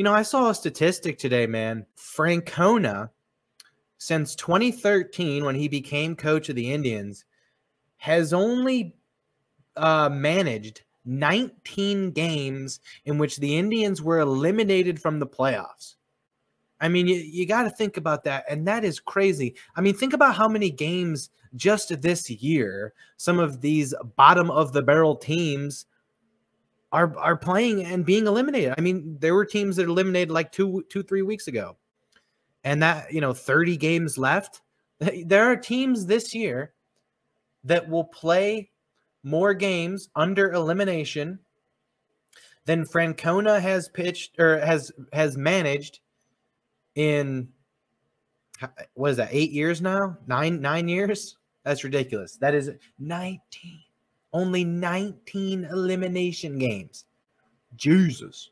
You know, I saw a statistic today, man. Francona, since 2013, when he became coach of the Indians, has only uh, managed 19 games in which the Indians were eliminated from the playoffs. I mean, you, you got to think about that. And that is crazy. I mean, think about how many games just this year some of these bottom of the barrel teams are are playing and being eliminated. I mean, there were teams that eliminated like two, two, three weeks ago. And that, you know, 30 games left. There are teams this year that will play more games under elimination than Francona has pitched or has has managed in what is that eight years now nine nine years that's ridiculous that is 19 only 19 elimination games. Jesus